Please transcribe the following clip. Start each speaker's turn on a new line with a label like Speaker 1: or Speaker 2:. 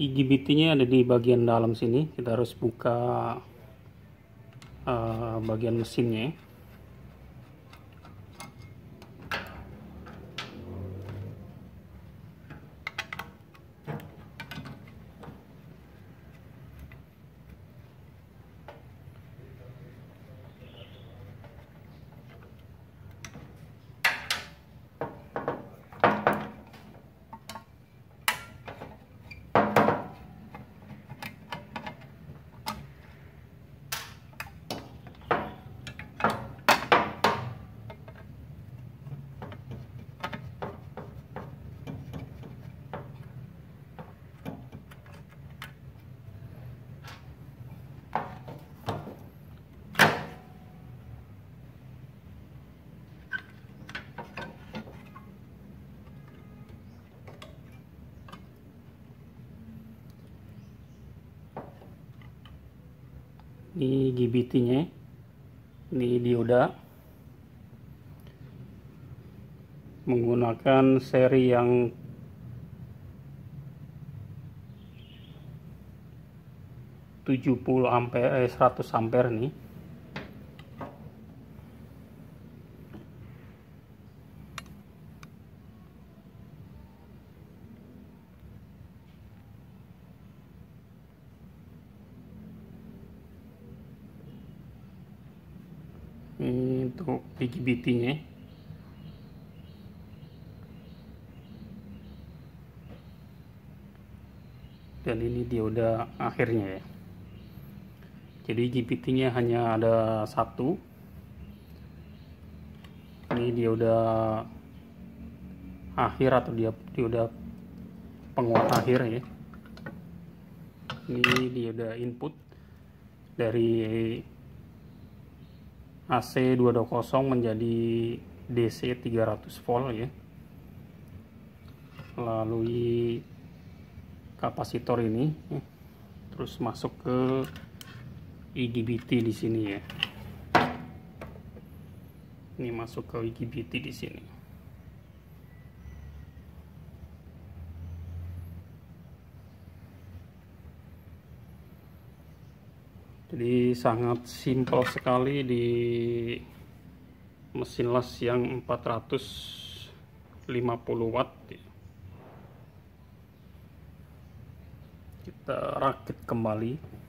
Speaker 1: IGBT-nya ada di bagian dalam sini. Kita harus buka uh, bagian mesinnya. Ini GBT nya ini dioda menggunakan seri yang tujuh puluh ampere eh, 100 ampere nih ini untuk IGBT nya dan ini dioda akhirnya ya. Jadi IGBT nya hanya ada satu. Ini dioda akhir atau dia dioda penguat akhir ya. Ini dioda input dari AC 220 menjadi DC 300 volt ya. Melalui kapasitor ini ya. terus masuk ke IGBT di sini ya. Ini masuk ke IGBT di sini jadi sangat simpel sekali di mesin las yang 450 watt. Kita rakit kembali